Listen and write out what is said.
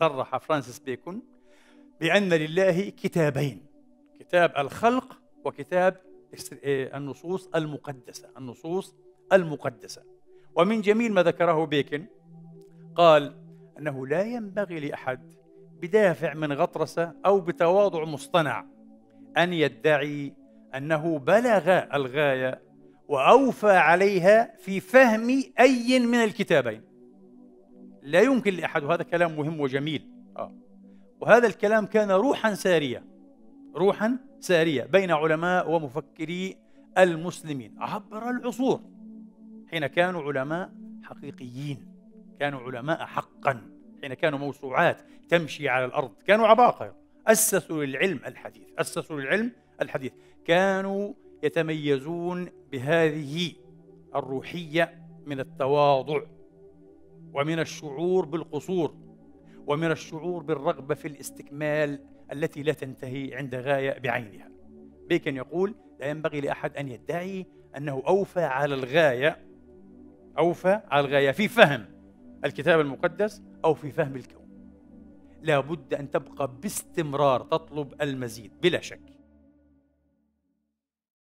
صرح فرانسيس بيكون بأن لله كتابين كتاب الخلق وكتاب إيه، النصوص المقدسة النصوص المقدسة. ومن جميل ما ذكره بيكن قال أنه لا ينبغي لأحد بدافع من غطرسة أو بتواضع مصطنع أن يدعي أنه بلغ الغاية وأوفى عليها في فهم أي من الكتابين. لا يمكن لأحد وهذا كلام مهم وجميل. آه. وهذا الكلام كان روحا سارية روحا سارية بين علماء ومفكري المسلمين عبر العصور حين كانوا علماء حقيقيين كانوا علماء حقا حين كانوا موسوعات تمشي على الأرض كانوا عباقرة. أسسوا للعلم الحديث أسسوا للعلم الحديث. كانوا يتميزون بهذه الروحية من التواضع. ومن الشعور بالقصور ومن الشعور بالرغبة في الاستكمال التي لا تنتهي عند غاية بعينها. بيكن يقول لا ينبغي لأحد أن يدعي أنه أوفى على الغاية أوفى على الغاية في فهم الكتاب المقدس أو في فهم الكون. لا بد أن تبقى باستمرار تطلب المزيد بلا شك.